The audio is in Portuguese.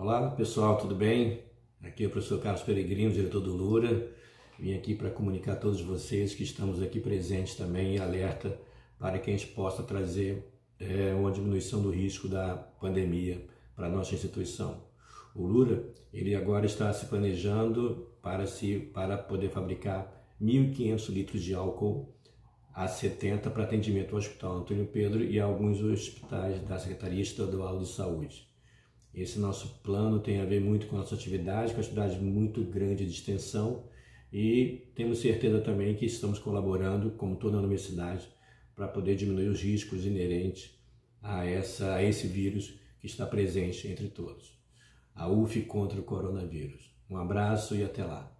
Olá pessoal, tudo bem? Aqui é o professor Carlos Peregrino, diretor do Lura. Vim aqui para comunicar a todos vocês que estamos aqui presentes também e alerta para que a gente possa trazer é, uma diminuição do risco da pandemia para a nossa instituição. O Lura, ele agora está se planejando para, se, para poder fabricar 1.500 litros de álcool a 70 para atendimento ao Hospital Antônio Pedro e alguns hospitais da Secretaria Estadual de Saúde. Esse nosso plano tem a ver muito com a nossa atividade, com a atividade muito grande de extensão e temos certeza também que estamos colaborando, como toda a universidade, para poder diminuir os riscos inerentes a, essa, a esse vírus que está presente entre todos. A UF contra o coronavírus. Um abraço e até lá.